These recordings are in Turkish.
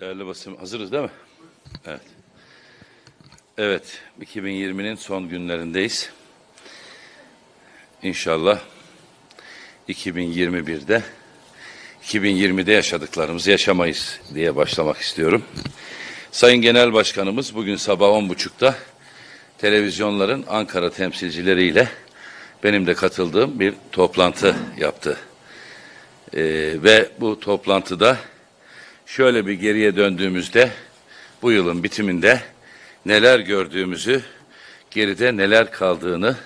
Değerli basın hazırız değil mi? Evet. Evet, 2020'nin son günlerindeyiz. İnşallah 2021'de 2020'de yaşadıklarımızı yaşamayız diye başlamak istiyorum. Sayın Genel Başkanımız bugün sabah 10.30'da televizyonların Ankara temsilcileriyle benim de katıldığım bir toplantı yaptı. Ee, ve bu toplantıda şöyle bir geriye döndüğümüzde bu yılın bitiminde neler gördüğümüzü, geride neler kaldığını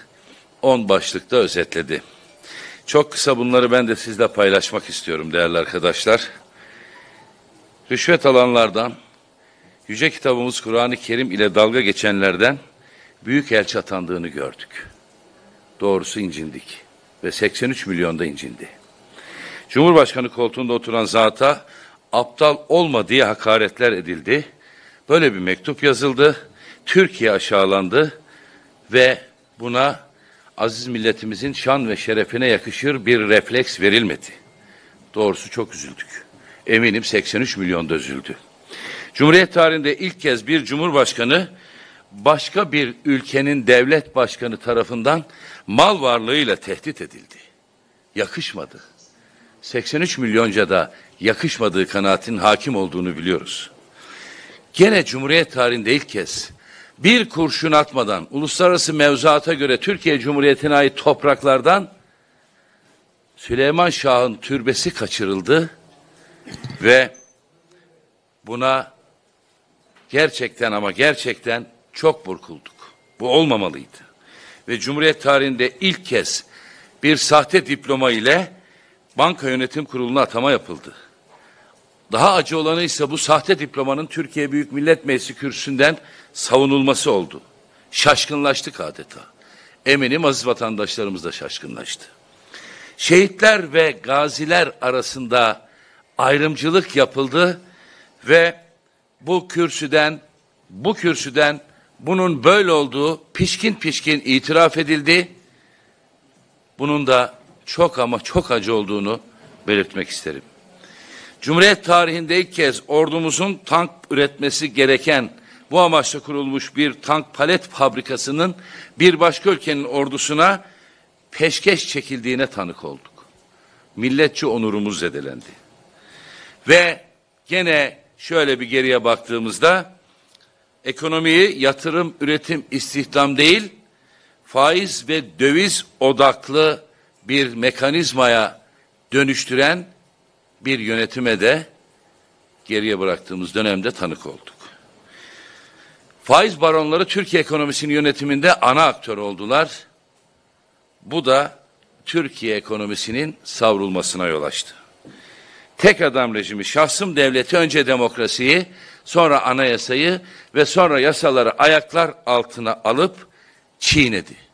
on başlıkta özetledi. Çok kısa bunları ben de sizle paylaşmak istiyorum değerli arkadaşlar. Rüşvet alanlardan, Yüce kitabımız Kur'an-ı Kerim ile dalga geçenlerden büyük elçi atandığını gördük. Doğrusu incindik ve 83 milyonda incindi. Cumhurbaşkanı koltuğunda oturan zata aptal olma diye hakaretler edildi. Böyle bir mektup yazıldı. Türkiye aşağılandı ve buna aziz milletimizin şan ve şerefine yakışır bir refleks verilmedi. Doğrusu çok üzüldük. Eminim 83 milyon da üzüldü. Cumhuriyet tarihinde ilk kez bir cumhurbaşkanı başka bir ülkenin devlet başkanı tarafından mal varlığıyla tehdit edildi. Yakışmadı. 83 milyonca da yakışmadığı kanaatin hakim olduğunu biliyoruz. Gene Cumhuriyet tarihinde ilk kez bir kurşun atmadan uluslararası mevzuata göre Türkiye Cumhuriyeti'ne ait topraklardan Süleyman Şah'ın türbesi kaçırıldı ve buna gerçekten ama gerçekten çok burkulduk. Bu olmamalıydı. Ve Cumhuriyet tarihinde ilk kez bir sahte diploma ile Banka Yönetim Kurulu'na atama yapıldı. Daha acı olanı ise bu sahte diplomanın Türkiye Büyük Millet Meclisi kürsüsünden savunulması oldu. Şaşkınlaştık adeta. Eminim aziz vatandaşlarımız da şaşkınlaştı. Şehitler ve gaziler arasında ayrımcılık yapıldı ve bu kürsüden bu kürsüden bunun böyle olduğu pişkin pişkin itiraf edildi. Bunun da çok ama çok acı olduğunu belirtmek isterim. Cumhuriyet tarihinde ilk kez ordumuzun tank üretmesi gereken bu amaçla kurulmuş bir tank palet fabrikasının bir başka ülkenin ordusuna peşkeş çekildiğine tanık olduk. Milletçi onurumuz zedelendi. Ve gene şöyle bir geriye baktığımızda ekonomiyi yatırım, üretim, istihdam değil, faiz ve döviz odaklı bir mekanizmaya dönüştüren bir yönetime de geriye bıraktığımız dönemde tanık olduk. Faiz baronları Türkiye ekonomisinin yönetiminde ana aktör oldular. Bu da Türkiye ekonomisinin savrulmasına yol açtı. Tek adam rejimi, şahsım devleti önce demokrasiyi, sonra anayasayı ve sonra yasaları ayaklar altına alıp çiğnedi.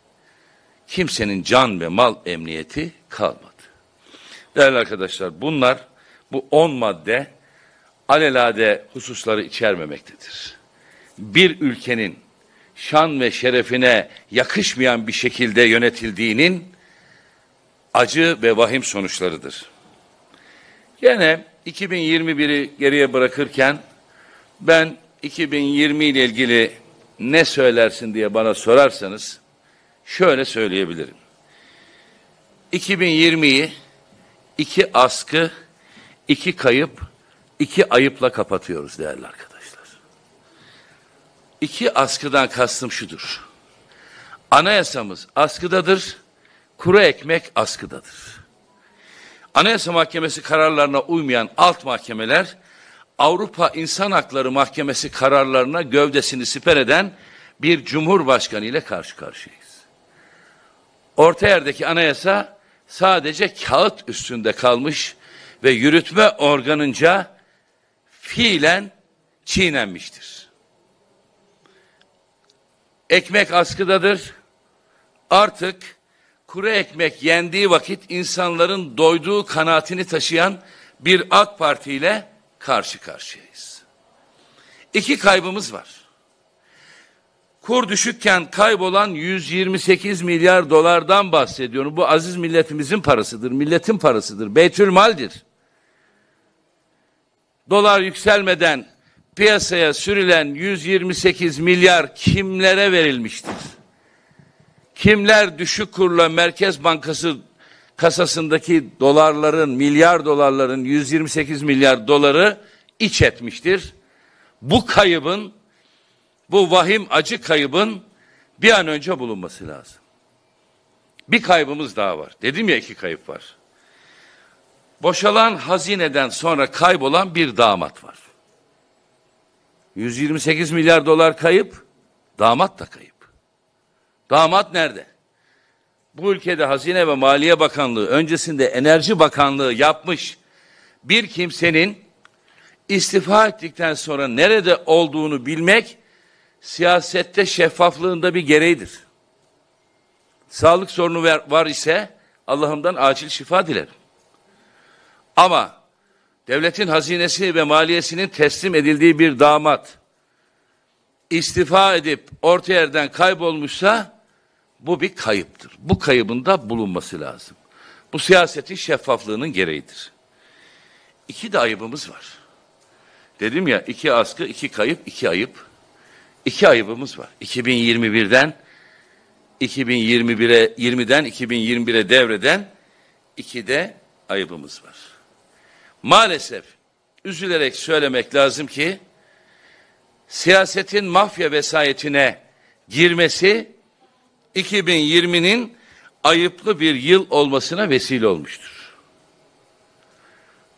Kimsenin can ve mal emniyeti kalmadı. Değerli arkadaşlar bunlar bu on madde alelade hususları içermemektedir. Bir ülkenin şan ve şerefine yakışmayan bir şekilde yönetildiğinin acı ve vahim sonuçlarıdır. Yine 2021'i geriye bırakırken ben 2020 ile ilgili ne söylersin diye bana sorarsanız şöyle söyleyebilirim. 2020'yi iki askı, iki kayıp, iki ayıpla kapatıyoruz değerli arkadaşlar. İki askıdan kastım şudur. Anayasamız askıdadır, kuru ekmek askıdadır. Anayasa Mahkemesi kararlarına uymayan alt mahkemeler Avrupa İnsan Hakları Mahkemesi kararlarına gövdesini siper eden bir cumhurbaşkanı ile karşı karşıyayız. Orta yerdeki anayasa sadece kağıt üstünde kalmış ve yürütme organınca fiilen çiğnenmiştir. Ekmek askıdadır. Artık kuru ekmek yendiği vakit insanların doyduğu kanaatini taşıyan bir AK Parti ile karşı karşıyayız. İki kaybımız var. Kur düşükken kaybolan 128 milyar dolardan bahsediyorum. Bu aziz milletimizin parasıdır, milletin parasıdır, beytülmaldir. dolar yükselmeden piyasaya sürülen 128 milyar kimlere verilmiştir? Kimler düşük kurla Merkez Bankası kasasındaki dolarların, milyar dolarların 128 milyar doları iç etmiştir? Bu kaybın, bu vahim acı kaybın bir an önce bulunması lazım. Bir kaybımız daha var. Dedim ya iki kayıp var. Boşalan hazineden sonra kaybolan bir damat var. 128 milyar dolar kayıp, damat da kayıp. Damat nerede? Bu ülkede Hazine ve Maliye Bakanlığı öncesinde Enerji Bakanlığı yapmış bir kimsenin istifa ettikten sonra nerede olduğunu bilmek siyasette şeffaflığında bir gereğidir. Sağlık sorunu var, ise Allah'ımdan acil şifa dilerim. Ama devletin hazinesi ve maliyesinin teslim edildiği bir damat istifa edip orta yerden kaybolmuşsa bu bir kayıptır. Bu kaybın da bulunması lazım. Bu siyasetin şeffaflığının gereğidir. İki de ayıbımız var. Dedim ya iki askı, iki kayıp, iki ayıp. İki ayıbımız var. 2021'den 2021'e 20'den 2021'e devreden iki de ayıbımız var. Maalesef üzülerek söylemek lazım ki siyasetin mafya vesayetine girmesi 2020'nin ayıplı bir yıl olmasına vesile olmuştur.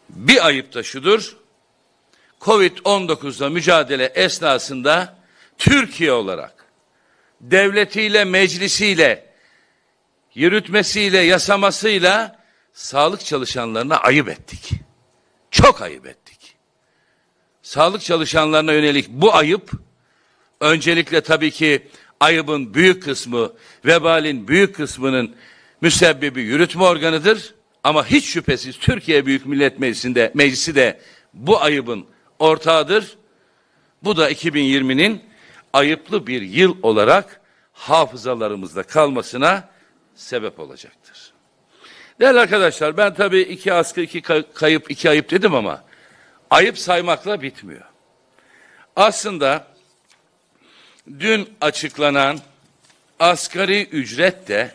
Bir ayıp da şudur. Covid-19'la mücadele esnasında Türkiye olarak devletiyle, meclisiyle, yürütmesiyle, yasamasıyla sağlık çalışanlarına ayıp ettik. Çok ayıp ettik. Sağlık çalışanlarına yönelik bu ayıp öncelikle tabii ki ayıbın büyük kısmı, vebalin büyük kısmının müsebbibi yürütme organıdır. Ama hiç şüphesiz Türkiye Büyük Millet Meclisi'nde, meclisi de bu ayıbın ortağıdır. Bu da 2020'nin ayıplı bir yıl olarak hafızalarımızda kalmasına sebep olacaktır. Değerli arkadaşlar ben tabii iki askı, iki kayıp, iki ayıp dedim ama ayıp saymakla bitmiyor. Aslında dün açıklanan asgari ücret de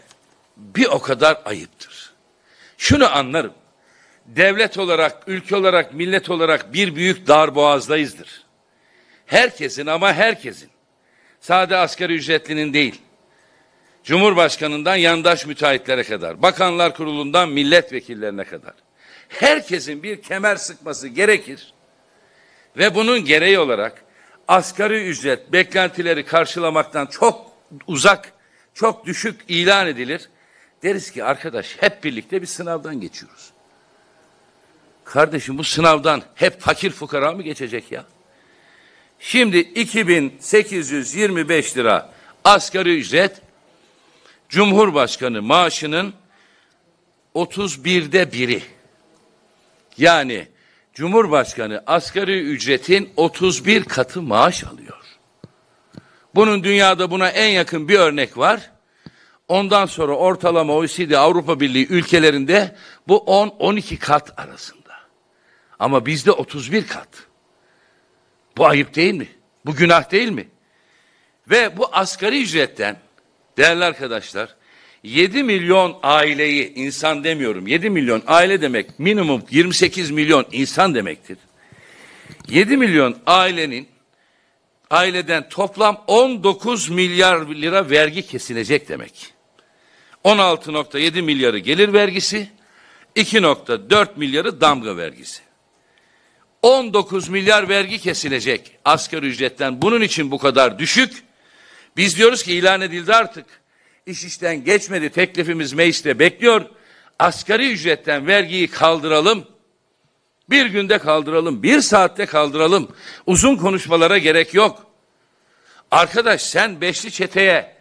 bir o kadar ayıptır. Şunu anlarım. Devlet olarak, ülke olarak, millet olarak bir büyük darboğazdayızdır. Herkesin ama herkesin. Sade asgari ücretlinin değil. Cumhurbaşkanından yandaş müteahhitlere kadar, bakanlar kurulundan milletvekillerine kadar. Herkesin bir kemer sıkması gerekir. Ve bunun gereği olarak asgari ücret beklentileri karşılamaktan çok uzak, çok düşük ilan edilir. Deriz ki arkadaş hep birlikte bir sınavdan geçiyoruz. Kardeşim bu sınavdan hep fakir fukara mı geçecek ya? Şimdi 2825 lira asgari ücret Cumhurbaşkanı maaşının 31'de biri. Yani Cumhurbaşkanı asgari ücretin 31 katı maaş alıyor. Bunun dünyada buna en yakın bir örnek var. Ondan sonra ortalama OECD Avrupa Birliği ülkelerinde bu 10-12 kat arasında. Ama bizde 31 kat. Bu ayıp değil mi? Bu günah değil mi? Ve bu asgari ücretten değerli arkadaşlar 7 milyon aileyi insan demiyorum 7 milyon aile demek minimum 28 milyon insan demektir. 7 milyon ailenin aileden toplam 19 milyar lira vergi kesilecek demek. 16.7 milyarı gelir vergisi, 2.4 milyarı damga vergisi. 19 milyar vergi kesilecek asgari ücretten. Bunun için bu kadar düşük. Biz diyoruz ki ilan edildi artık. İş işten geçmedi. Teklifimiz mecliste bekliyor. Asgari ücretten vergiyi kaldıralım. Bir günde kaldıralım. Bir saatte kaldıralım. Uzun konuşmalara gerek yok. Arkadaş sen beşli çeteye,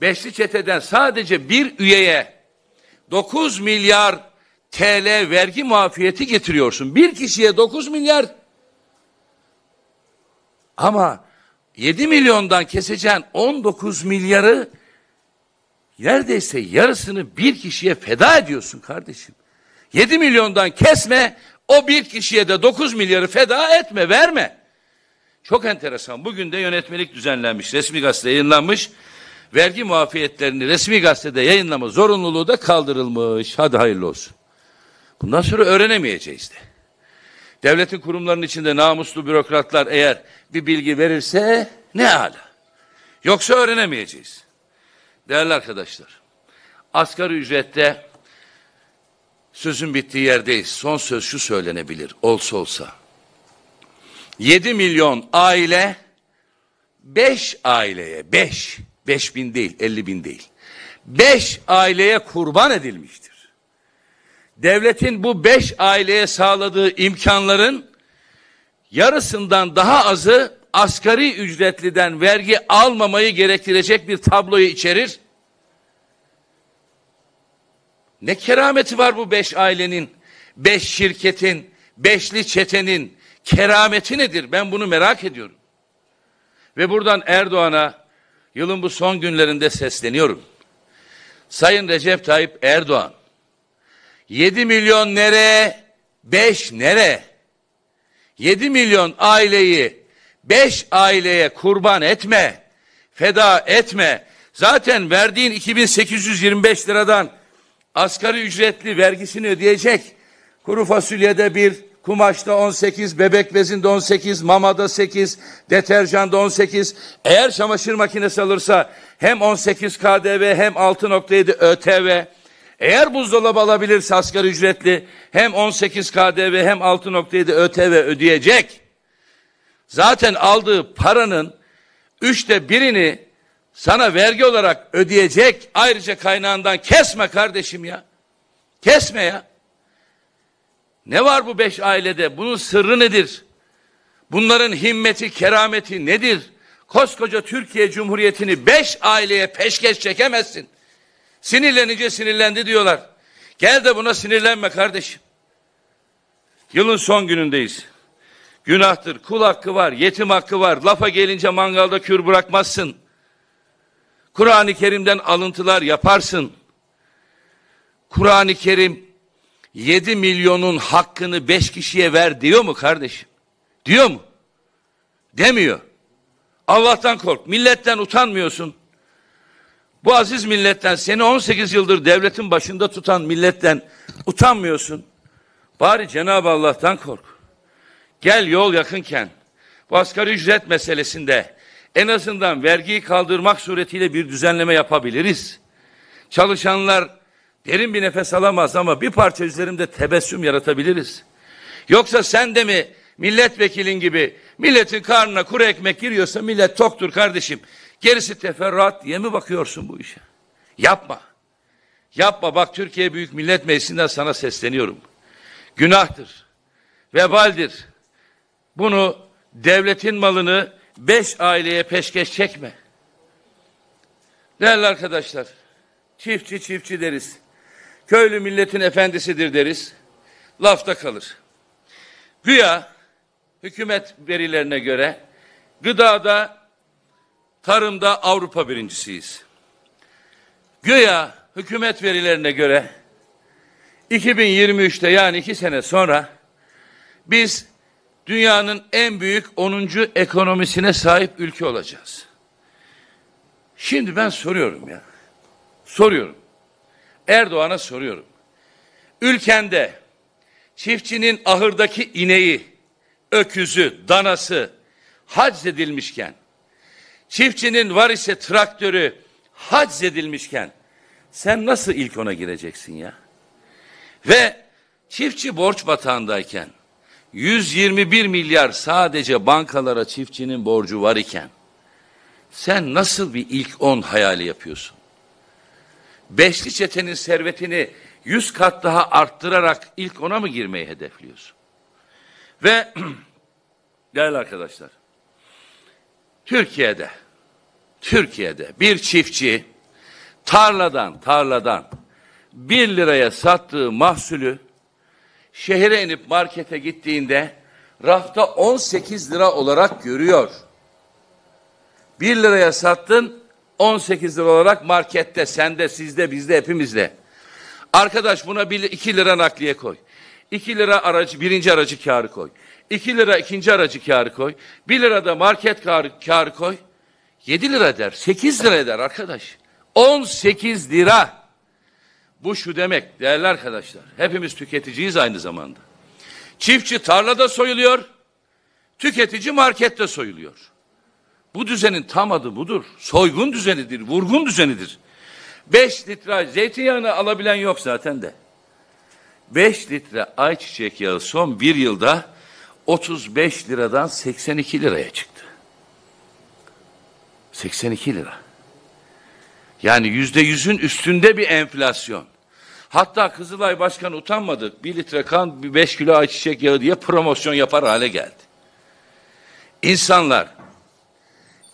beşli çeteden sadece bir üyeye 9 milyar TL vergi muafiyeti getiriyorsun. Bir kişiye 9 milyar. Ama 7 milyondan keseceğin 19 milyarı neredeyse yarısını bir kişiye feda ediyorsun kardeşim. 7 milyondan kesme O bir kişiye de 9 milyarı feda etme, verme. Çok enteresan. Bugün de yönetmelik düzenlenmiş, resmi gazete yayınlanmış. Vergi muafiyetlerini resmi gazetede yayınlama zorunluluğu da kaldırılmış. Hadi hayırlı olsun. Bundan sonra öğrenemeyeceğiz de. Devletin kurumlarının içinde namuslu bürokratlar eğer bir bilgi verirse ne ala. Yoksa öğrenemeyeceğiz. Değerli arkadaşlar, asgari ücrette sözün bittiği yerdeyiz. Son söz şu söylenebilir, olsa olsa. 7 milyon aile, 5 aileye, 5, 5 bin değil, 50 bin değil. 5 aileye kurban edilmiştir. Devletin bu 5 aileye sağladığı imkanların yarısından daha azı asgari ücretliden vergi almamayı gerektirecek bir tabloyu içerir. Ne kerameti var bu beş ailenin, beş şirketin, beşli çetenin kerameti nedir? Ben bunu merak ediyorum. Ve buradan Erdoğan'a yılın bu son günlerinde sesleniyorum. Sayın Recep Tayyip Erdoğan, 7 milyon nere, 5 nere? 7 milyon aileyi 5 aileye kurban etme, feda etme. Zaten verdiğin 2825 liradan asgari ücretli vergisini ödeyecek. Kuru fasulyede bir, kumaşta 18, bebek bezinde 18, mamada 8, deterjanda 18. Eğer çamaşır makinesi alırsa hem 18 KDV hem 6.7 ÖTV. Eğer buzdolabı alabilirse asgari ücretli hem 18 KDV hem 6.7 ÖTV ödeyecek. Zaten aldığı paranın üçte birini sana vergi olarak ödeyecek ayrıca kaynağından kesme kardeşim ya. Kesme ya. Ne var bu beş ailede? Bunun sırrı nedir? Bunların himmeti, kerameti nedir? Koskoca Türkiye Cumhuriyeti'ni beş aileye peşkeş çekemezsin. Sinirlenince sinirlendi diyorlar. Gel de buna sinirlenme kardeşim. Yılın son günündeyiz. Günahtır. Kul hakkı var, yetim hakkı var. Lafa gelince mangalda kür bırakmazsın. Kur'an-ı Kerim'den alıntılar yaparsın. Kur'an-ı Kerim 7 milyonun hakkını 5 kişiye ver diyor mu kardeşim? Diyor mu? Demiyor. Allah'tan kork. Milletten utanmıyorsun. Bu aziz milletten seni 18 yıldır devletin başında tutan milletten utanmıyorsun. Bari Cenab-ı Allah'tan kork. Gel yol yakınken bu asgari ücret meselesinde en azından vergiyi kaldırmak suretiyle bir düzenleme yapabiliriz. Çalışanlar derin bir nefes alamaz ama bir parça üzerimde tebessüm yaratabiliriz. Yoksa sen de mi milletvekilin gibi milletin karnına kuru ekmek giriyorsa millet toktur kardeşim. Gerisi teferruat diye mi bakıyorsun bu işe? Yapma. Yapma bak Türkiye Büyük Millet Meclisi'nden sana sesleniyorum. Günahtır. Vebaldir. Bunu devletin malını beş aileye peşkeş çekme. Değerli arkadaşlar, çiftçi çiftçi deriz. Köylü milletin efendisidir deriz. Lafta kalır. Güya hükümet verilerine göre gıdada, tarımda Avrupa birincisiyiz. Güya hükümet verilerine göre 2023'te yani iki sene sonra biz dünyanın en büyük 10. ekonomisine sahip ülke olacağız. Şimdi ben soruyorum ya. Soruyorum. Erdoğan'a soruyorum. Ülkende çiftçinin ahırdaki ineği, öküzü, danası haczedilmişken, çiftçinin var ise traktörü haczedilmişken, sen nasıl ilk ona gireceksin ya? Ve çiftçi borç batağındayken, 121 milyar sadece bankalara çiftçinin borcu var iken sen nasıl bir ilk 10 hayali yapıyorsun? Beşli çetenin servetini 100 kat daha arttırarak ilk ona mı girmeyi hedefliyorsun? Ve değerli arkadaşlar Türkiye'de Türkiye'de bir çiftçi tarladan tarladan bir liraya sattığı mahsulü şehre inip markete gittiğinde rafta 18 lira olarak görüyor. 1 liraya sattın 18 lira olarak markette sende sizde bizde hepimizde. Arkadaş buna 2 lira nakliye koy. 2 lira aracı, birinci aracı karı koy. 2 lira ikinci aracı karı koy. 1 lira da market karı, karı koy. 7 lira eder, 8 lira eder arkadaş. 18 lira. Bu şu demek değerli arkadaşlar. Hepimiz tüketiciyiz aynı zamanda. Çiftçi tarlada soyuluyor, tüketici markette soyuluyor. Bu düzenin tam adı budur. Soygun düzenidir, vurgun düzenidir. 5 litre zeytinyağını alabilen yok zaten de. 5 litre ayçiçek yağı son bir yılda 35 liradan 82 liraya çıktı. 82 lira. Yani yüzde yüzün üstünde bir enflasyon. Hatta Kızılay Başkanı utanmadı. Bir litre kan, bir beş kilo ayçiçek yağı diye promosyon yapar hale geldi. İnsanlar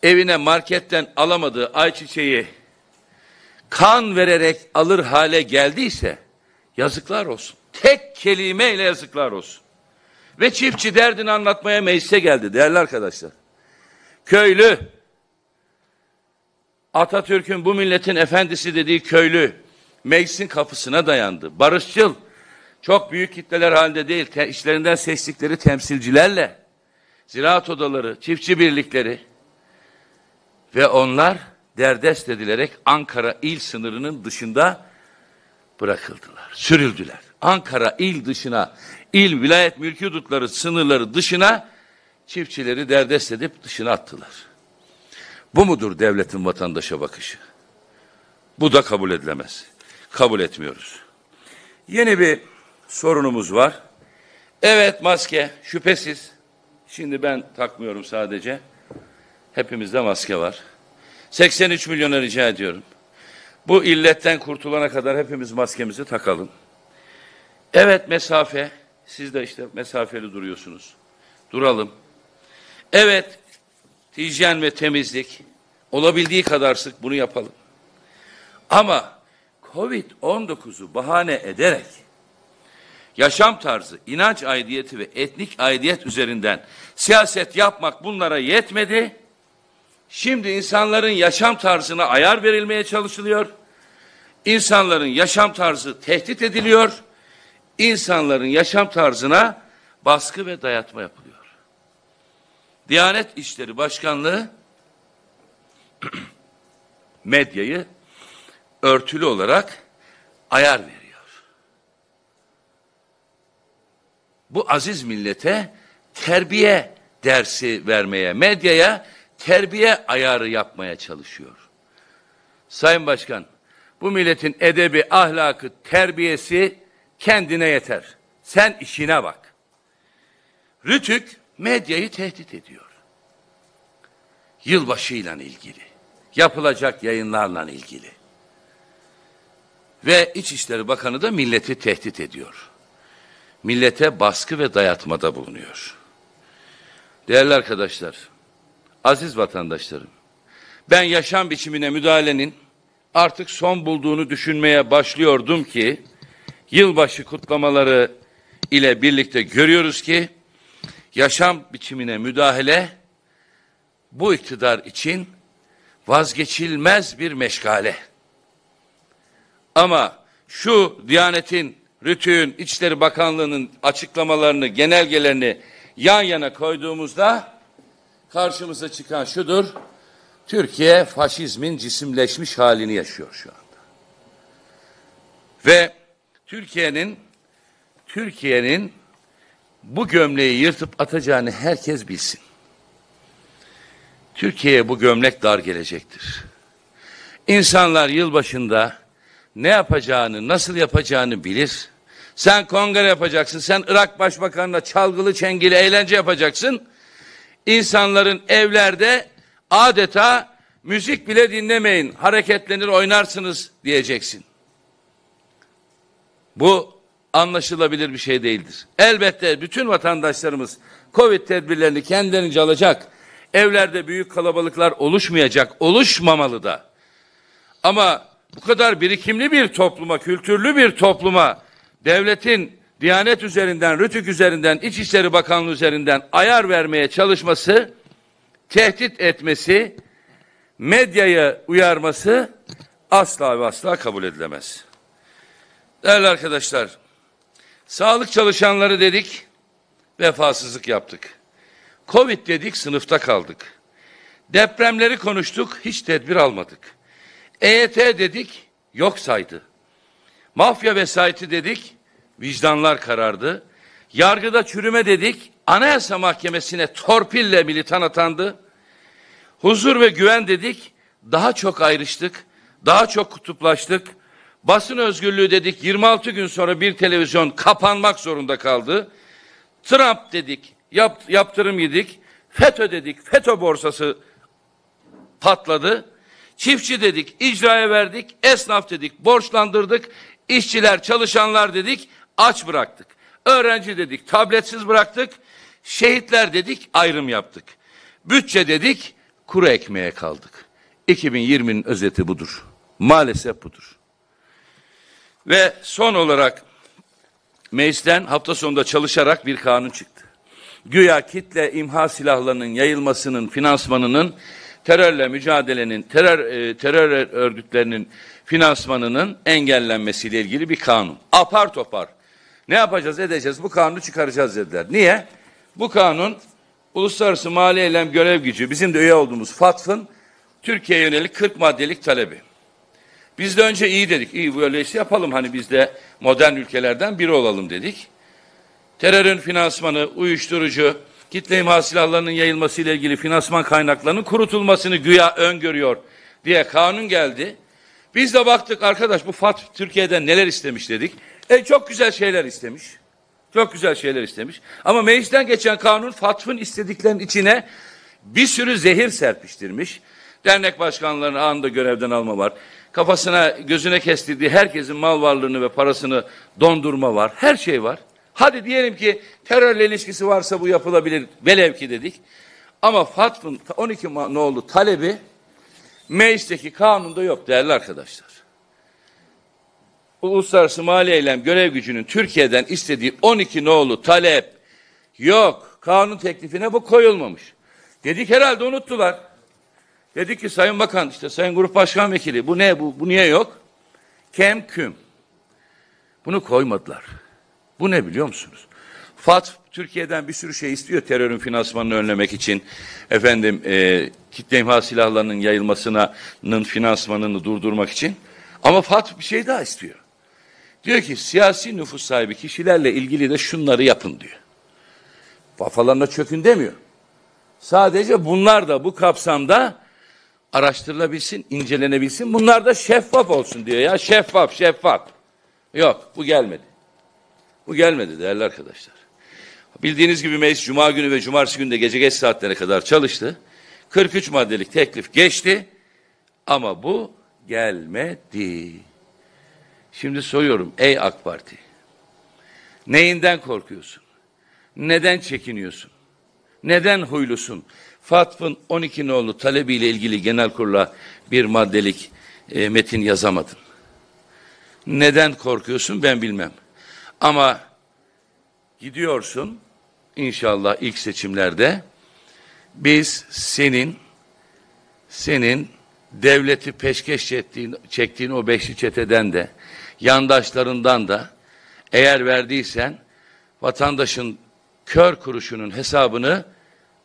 evine marketten alamadığı ayçiçeği kan vererek alır hale geldiyse yazıklar olsun. Tek kelimeyle yazıklar olsun. Ve çiftçi derdini anlatmaya meclise geldi değerli arkadaşlar. Köylü, Atatürk'ün bu milletin efendisi dediği köylü, meclisin kapısına dayandı. Barışçıl, çok büyük kitleler halinde değil, te, işlerinden seçtikleri temsilcilerle, ziraat odaları, çiftçi birlikleri ve onlar derdest edilerek Ankara il sınırının dışında bırakıldılar, sürüldüler. Ankara il dışına, il vilayet mülki hudutları sınırları dışına çiftçileri derdest edip dışına attılar. Bu mudur devletin vatandaşa bakışı? Bu da kabul edilemez. Kabul etmiyoruz. Yeni bir sorunumuz var. Evet maske şüphesiz. Şimdi ben takmıyorum sadece. Hepimizde maske var. 83 milyona rica ediyorum. Bu illetten kurtulana kadar hepimiz maskemizi takalım. Evet mesafe. Siz de işte mesafeli duruyorsunuz. Duralım. Evet hijyen ve temizlik. Olabildiği kadar sık bunu yapalım. Ama Covid-19'u bahane ederek yaşam tarzı, inanç aidiyeti ve etnik aidiyet üzerinden siyaset yapmak bunlara yetmedi. Şimdi insanların yaşam tarzına ayar verilmeye çalışılıyor. İnsanların yaşam tarzı tehdit ediliyor. İnsanların yaşam tarzına baskı ve dayatma yapılıyor. Diyanet İşleri Başkanlığı medyayı örtülü olarak ayar veriyor. Bu aziz millete terbiye dersi vermeye, medyaya terbiye ayarı yapmaya çalışıyor. Sayın Başkan, bu milletin edebi, ahlakı, terbiyesi kendine yeter. Sen işine bak. Rütük medyayı tehdit ediyor. Yılbaşıyla ilgili, yapılacak yayınlarla ilgili. Ve İçişleri Bakanı da milleti tehdit ediyor. Millete baskı ve dayatmada bulunuyor. Değerli arkadaşlar, aziz vatandaşlarım, ben yaşam biçimine müdahalenin artık son bulduğunu düşünmeye başlıyordum ki, yılbaşı kutlamaları ile birlikte görüyoruz ki, yaşam biçimine müdahale bu iktidar için vazgeçilmez bir meşgale. Ama şu Diyanet'in, RÜTÜ'nün, İçişleri Bakanlığı'nın açıklamalarını, genelgelerini yan yana koyduğumuzda karşımıza çıkan şudur. Türkiye faşizmin cisimleşmiş halini yaşıyor şu anda. Ve Türkiye'nin Türkiye'nin bu gömleği yırtıp atacağını herkes bilsin. Türkiye'ye bu gömlek dar gelecektir. İnsanlar yılbaşında ne yapacağını, nasıl yapacağını bilir. Sen kongre yapacaksın, sen Irak Başbakanı'na çalgılı çengili eğlence yapacaksın. İnsanların evlerde adeta müzik bile dinlemeyin, hareketlenir oynarsınız diyeceksin. Bu anlaşılabilir bir şey değildir. Elbette bütün vatandaşlarımız Covid tedbirlerini kendilerince alacak. Evlerde büyük kalabalıklar oluşmayacak, oluşmamalı da. Ama bu kadar birikimli bir topluma, kültürlü bir topluma devletin Diyanet üzerinden, RÜTÜK üzerinden, İçişleri Bakanlığı üzerinden ayar vermeye çalışması, tehdit etmesi, medyayı uyarması asla ve asla kabul edilemez. Değerli arkadaşlar, Sağlık çalışanları dedik, vefasızlık yaptık. Covid dedik, sınıfta kaldık. Depremleri konuştuk, hiç tedbir almadık. EYT dedik, yok saydı. Mafya vesayeti dedik, vicdanlar karardı. Yargıda çürüme dedik, Anayasa Mahkemesi'ne torpille militan atandı. Huzur ve güven dedik, daha çok ayrıştık, daha çok kutuplaştık. Basın özgürlüğü dedik, 26 gün sonra bir televizyon kapanmak zorunda kaldı. Trump dedik, yap, yaptırım yedik. FETÖ dedik, FETÖ borsası patladı. Çiftçi dedik, icraya verdik. Esnaf dedik, borçlandırdık. İşçiler, çalışanlar dedik, aç bıraktık. Öğrenci dedik, tabletsiz bıraktık. Şehitler dedik, ayrım yaptık. Bütçe dedik, kuru ekmeğe kaldık. 2020'nin özeti budur. Maalesef budur. Ve son olarak meclisten hafta sonunda çalışarak bir kanun çıktı. Güya kitle imha silahlarının yayılmasının finansmanının terörle mücadelenin, terör, e, terör örgütlerinin finansmanının engellenmesiyle ilgili bir kanun. Apar topar. Ne yapacağız edeceğiz bu kanunu çıkaracağız dediler. Niye? Bu kanun Uluslararası Mali Eylem Görev Gücü bizim de üye olduğumuz FATF'ın Türkiye'ye yönelik 40 maddelik talebi. Biz de önce iyi dedik. İyi böyleyse yapalım hani biz de modern ülkelerden biri olalım dedik. Terörün finansmanı, uyuşturucu, kitle imha silahlarının yayılması ile ilgili finansman kaynaklarının kurutulmasını güya öngörüyor diye kanun geldi. Biz de baktık arkadaş bu FAT Türkiye'den neler istemiş dedik. E çok güzel şeyler istemiş. Çok güzel şeyler istemiş. Ama meclisten geçen kanun FATF'ın istediklerinin içine bir sürü zehir serpiştirmiş. Dernek başkanlarının anında görevden alma var. Kafasına gözüne kestirdiği herkesin mal varlığını ve parasını dondurma var. Her şey var. Hadi diyelim ki terörle ilişkisi varsa bu yapılabilir. Velev ki dedik. Ama FATF'ın 12 nolu talebi meclisteki kanunda yok değerli arkadaşlar. Uluslararası Mali Eylem Görev Gücü'nün Türkiye'den istediği 12 nolu talep yok. Kanun teklifine bu koyulmamış. Dedik herhalde unuttular. Dedik ki Sayın Bakan işte Sayın Grup Başkan Vekili bu ne bu, bu niye yok? Kem küm. Bunu koymadılar. Bu ne biliyor musunuz? FATF Türkiye'den bir sürü şey istiyor terörün finansmanını önlemek için. Efendim e, kitle imha silahlarının yayılmasının finansmanını durdurmak için. Ama FATF bir şey daha istiyor. Diyor ki siyasi nüfus sahibi kişilerle ilgili de şunları yapın diyor. Kafalarına çökün demiyor. Sadece bunlar da bu kapsamda araştırılabilsin, incelenebilsin. Bunlar da şeffaf olsun diyor ya. Şeffaf, şeffaf. Yok, bu gelmedi. Bu gelmedi değerli arkadaşlar. Bildiğiniz gibi meclis cuma günü ve cumartesi günü de gece geç saatlere kadar çalıştı. 43 maddelik teklif geçti. Ama bu gelmedi. Şimdi soruyorum ey AK Parti. Neyinden korkuyorsun? Neden çekiniyorsun? Neden huylusun? Fatf'ın 12 nolu talebiyle ilgili genel kurula bir maddelik e, metin yazamadın. Neden korkuyorsun ben bilmem. Ama gidiyorsun inşallah ilk seçimlerde biz senin senin devleti peşkeş çektiğin, çektiğin o beşli çeteden de yandaşlarından da eğer verdiysen vatandaşın kör kuruşunun hesabını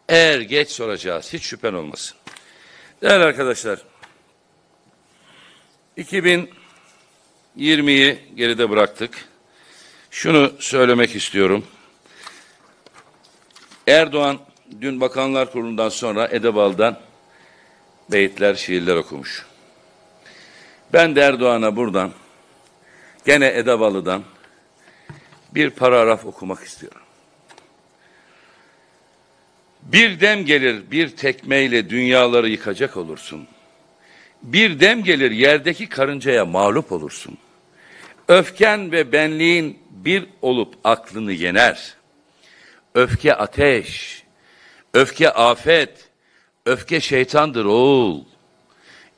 eğer geç soracağız. Hiç şüphen olmasın. Değerli arkadaşlar, 2020'yi geride bıraktık. Şunu söylemek istiyorum. Erdoğan dün Bakanlar Kurulu'ndan sonra Edebal'dan beyitler, şiirler okumuş. Ben de Erdoğan'a buradan gene Edebalı'dan bir paragraf okumak istiyorum. Bir dem gelir bir tekmeyle dünyaları yıkacak olursun. Bir dem gelir yerdeki karıncaya mağlup olursun. Öfken ve benliğin bir olup aklını yener. Öfke ateş, öfke afet, öfke şeytandır oğul.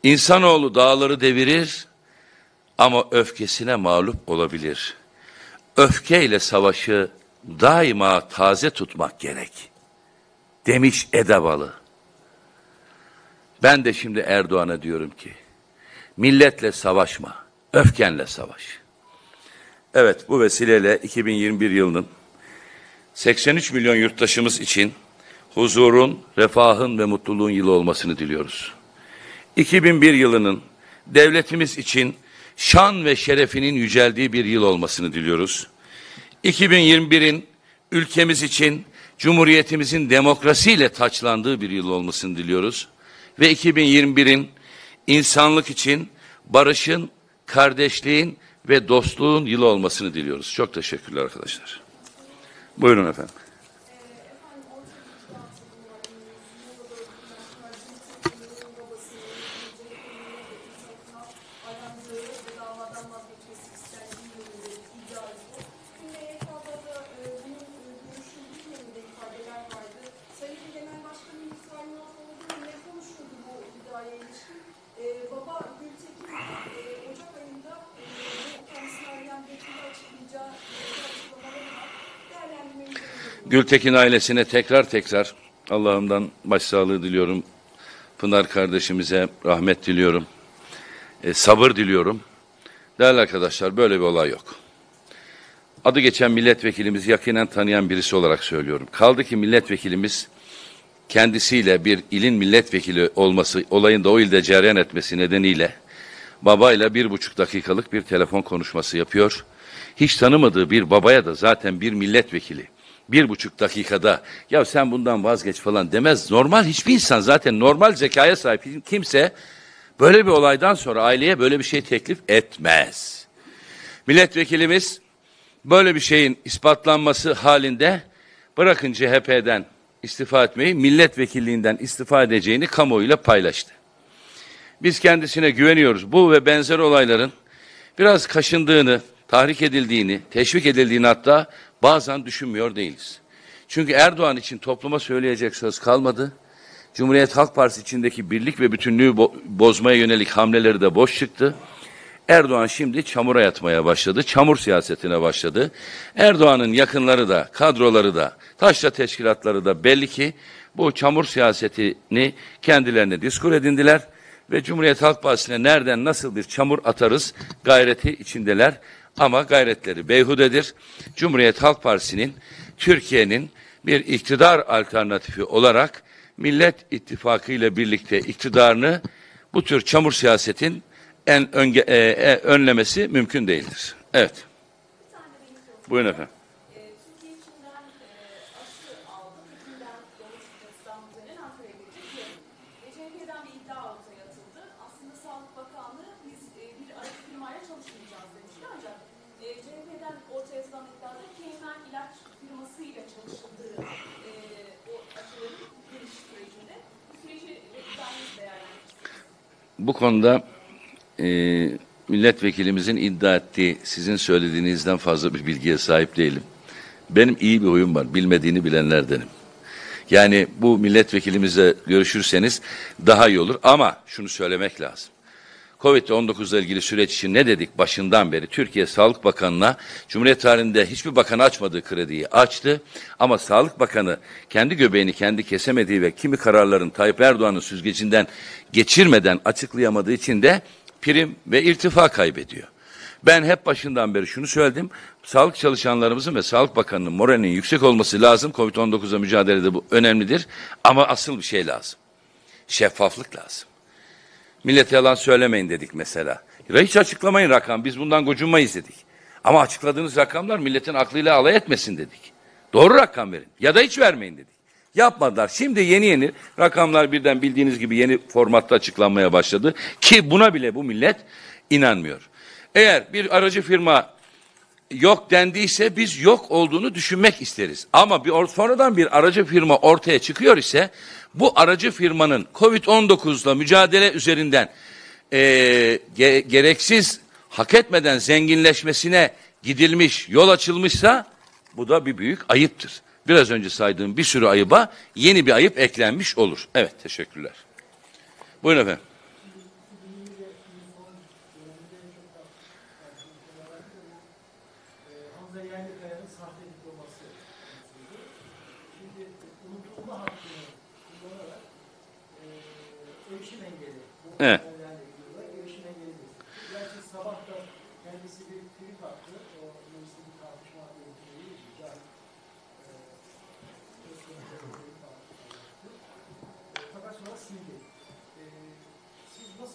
İnsanoğlu dağları devirir ama öfkesine mağlup olabilir. Öfkeyle savaşı daima taze tutmak gerek.'' Demiş Edevalı. Ben de şimdi Erdoğan'a diyorum ki, milletle savaşma, öfkenle savaş. Evet bu vesileyle 2021 yılının 83 milyon yurttaşımız için huzurun, refahın ve mutluluğun yılı olmasını diliyoruz. 2001 yılının devletimiz için şan ve şerefinin yüceldiği bir yıl olmasını diliyoruz. 2021'in ülkemiz için Cumhuriyetimizin demokrasiyle taçlandığı bir yıl olmasını diliyoruz. Ve 2021'in insanlık için barışın, kardeşliğin ve dostluğun yılı olmasını diliyoruz. Çok teşekkürler arkadaşlar. Buyurun efendim. Sayın Genel Başkanımız Sayın Altınoğlu ne konuşuldu bu iddiaya ilişkin? Ee, baba Gültekin e, Ocak ayında e, bu kendisini arayan açıklayacağı e, açıklamaları var. Değerlendirmenizi öneriyorum. Gültekin ailesine tekrar tekrar Allah'ımdan başsağlığı diliyorum. Pınar kardeşimize rahmet diliyorum. E, sabır diliyorum. Değerli arkadaşlar böyle bir olay yok. Adı geçen milletvekilimizi yakinen tanıyan birisi olarak söylüyorum. Kaldı ki milletvekilimiz kendisiyle bir ilin milletvekili olması, olayın da o ilde cereyan etmesi nedeniyle babayla bir buçuk dakikalık bir telefon konuşması yapıyor. Hiç tanımadığı bir babaya da zaten bir milletvekili bir buçuk dakikada ya sen bundan vazgeç falan demez. Normal hiçbir insan zaten normal zekaya sahip kimse böyle bir olaydan sonra aileye böyle bir şey teklif etmez. Milletvekilimiz böyle bir şeyin ispatlanması halinde bırakın CHP'den istifa etmeyi milletvekilliğinden istifa edeceğini kamuoyuyla paylaştı. Biz kendisine güveniyoruz. Bu ve benzer olayların biraz kaşındığını, tahrik edildiğini, teşvik edildiğini hatta bazen düşünmüyor değiliz. Çünkü Erdoğan için topluma söyleyecek söz kalmadı. Cumhuriyet Halk Partisi içindeki birlik ve bütünlüğü bo- bozmaya yönelik hamleleri de boş çıktı. Erdoğan şimdi çamura yatmaya başladı. Çamur siyasetine başladı. Erdoğan'ın yakınları da, kadroları da, taşra teşkilatları da belli ki bu çamur siyasetini kendilerine diskur edindiler ve Cumhuriyet Halk Partisi'ne nereden nasıl bir çamur atarız gayreti içindeler. Ama gayretleri beyhudedir. Cumhuriyet Halk Partisi'nin Türkiye'nin bir iktidar alternatifi olarak Millet İttifakı ile birlikte iktidarını bu tür çamur siyasetin en önge, e, e, önlemesi mümkün değildir. Evet. Buyurun efendim. Bu konuda e, milletvekilimizin iddia ettiği sizin söylediğinizden fazla bir bilgiye sahip değilim. Benim iyi bir huyum var. Bilmediğini bilenlerdenim. Yani bu milletvekilimizle görüşürseniz daha iyi olur. Ama şunu söylemek lazım. Covid-19 ile ilgili süreç için ne dedik başından beri? Türkiye Sağlık Bakanı'na Cumhuriyet tarihinde hiçbir bakan açmadığı krediyi açtı. Ama Sağlık Bakanı kendi göbeğini kendi kesemediği ve kimi kararların Tayyip Erdoğan'ın süzgecinden geçirmeden açıklayamadığı için de prim ve irtifa kaybediyor. Ben hep başından beri şunu söyledim. Sağlık çalışanlarımızın ve Sağlık Bakanı'nın moralinin yüksek olması lazım. Covid-19'la mücadelede bu önemlidir. Ama asıl bir şey lazım. Şeffaflık lazım. Millete yalan söylemeyin dedik mesela. Hiç açıklamayın rakam. Biz bundan gocunmayız dedik. Ama açıkladığınız rakamlar milletin aklıyla alay etmesin dedik. Doğru rakam verin. Ya da hiç vermeyin dedik. Yapmadılar. Şimdi yeni yeni rakamlar birden bildiğiniz gibi yeni formatta açıklanmaya başladı. Ki buna bile bu millet inanmıyor. Eğer bir aracı firma yok dendiyse biz yok olduğunu düşünmek isteriz. Ama bir or- sonradan bir aracı firma ortaya çıkıyor ise bu aracı firmanın Covid-19'la mücadele üzerinden eee, ge- gereksiz hak etmeden zenginleşmesine gidilmiş, yol açılmışsa bu da bir büyük ayıptır. Biraz önce saydığım bir sürü ayıba yeni bir ayıp eklenmiş olur. Evet, teşekkürler. Buyurun efendim. Hamza Yerlikaya'nın sahte diploması konusuydu. Şimdi unutulma hakkını kullanarak e, erişim engeli, bu Evet. engellerle ilgili olarak erişim engeli. Gerçi sabah da kendisi bir tweet attı. O mecliste bir tartışma yönetmeyi Mücahit e, Özkan'ın bir tartışma yaptı. E, fakat sonra sildi. E, siz nasıl değerlendiriyorsunuz? Bu unutulma hakkı içerisinde.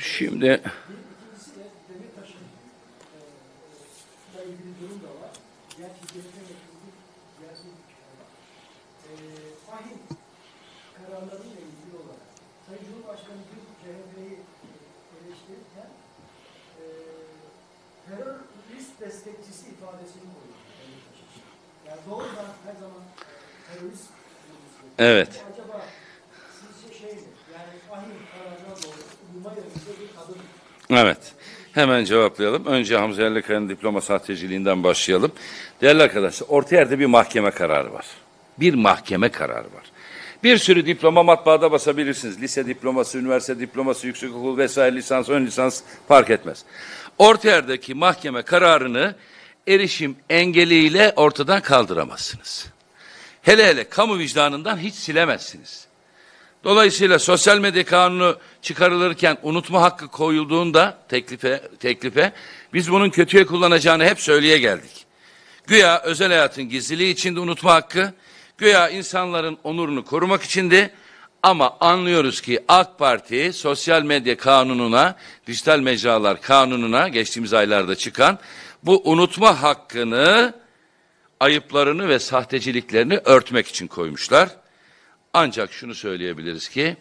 Şimdi Bir ikincisi de Demirtaş'ın e, ile ilgili durum da var. Gerçi CHP mekanizmi siyasi bir çıkar var. E, ahim kararlarıyla ilgili olarak Sayın Cumhurbaşkanı dün CHP'yi eleştirirken e, terörist destekçisi ifadesini koyuyor. Demirtaş için. Yani doğrudan her zaman e, terörist vurgusu. evet. Bu acaba sizce şey mi? Yani ahim kararına doğru uyuma yönünde bir adım Evet. Hemen cevaplayalım. Önce Hamza Yerlikaya'nın diploma sahteciliğinden başlayalım. Değerli arkadaşlar, orta yerde bir mahkeme kararı var. Bir mahkeme kararı var. Bir sürü diploma matbaada basabilirsiniz. Lise diploması, üniversite diploması, yüksekokul vesaire lisans, ön lisans fark etmez. Orta yerdeki mahkeme kararını erişim engeliyle ortadan kaldıramazsınız. Hele hele kamu vicdanından hiç silemezsiniz. Dolayısıyla sosyal medya kanunu çıkarılırken unutma hakkı koyulduğunda teklife, teklife biz bunun kötüye kullanacağını hep söyleye geldik. Güya özel hayatın gizliliği içinde unutma hakkı, güya insanların onurunu korumak içindi ama anlıyoruz ki AK Parti sosyal medya kanununa, dijital mecralar kanununa geçtiğimiz aylarda çıkan bu unutma hakkını ayıplarını ve sahteciliklerini örtmek için koymuşlar. Ancak şunu söyleyebiliriz ki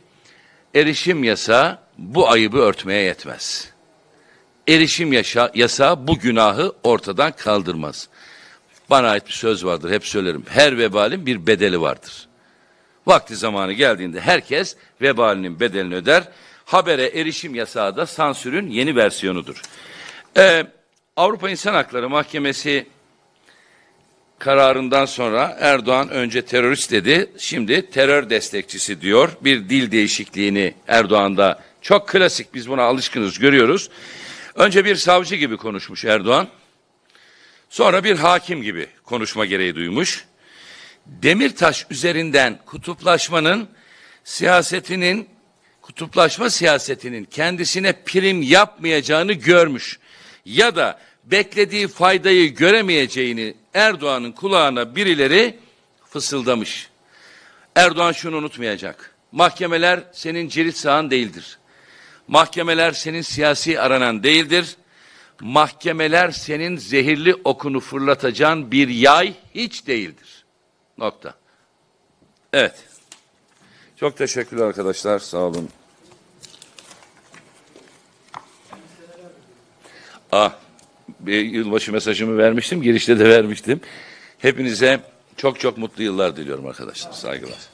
erişim yasağı bu ayıbı örtmeye yetmez. Erişim yaşa, yasağı bu günahı ortadan kaldırmaz. Bana ait bir söz vardır, hep söylerim. Her vebalin bir bedeli vardır. Vakti zamanı geldiğinde herkes vebalinin bedelini öder. Habere erişim yasağı da sansürün yeni versiyonudur. Ee, Avrupa İnsan Hakları Mahkemesi kararından sonra Erdoğan önce terörist dedi, şimdi terör destekçisi diyor. Bir dil değişikliğini Erdoğan'da çok klasik biz buna alışkınız görüyoruz. Önce bir savcı gibi konuşmuş Erdoğan. Sonra bir hakim gibi konuşma gereği duymuş. Demirtaş üzerinden kutuplaşmanın siyasetinin kutuplaşma siyasetinin kendisine prim yapmayacağını görmüş ya da beklediği faydayı göremeyeceğini Erdoğan'ın kulağına birileri fısıldamış. Erdoğan şunu unutmayacak. Mahkemeler senin cirit sahan değildir. Mahkemeler senin siyasi aranan değildir. Mahkemeler senin zehirli okunu fırlatacağın bir yay hiç değildir. Nokta. Evet. Çok teşekkürler arkadaşlar. Sağ olun. Ah, yılbaşı mesajımı vermiştim. Girişte de vermiştim. Hepinize çok çok mutlu yıllar diliyorum arkadaşlar. Saygılar.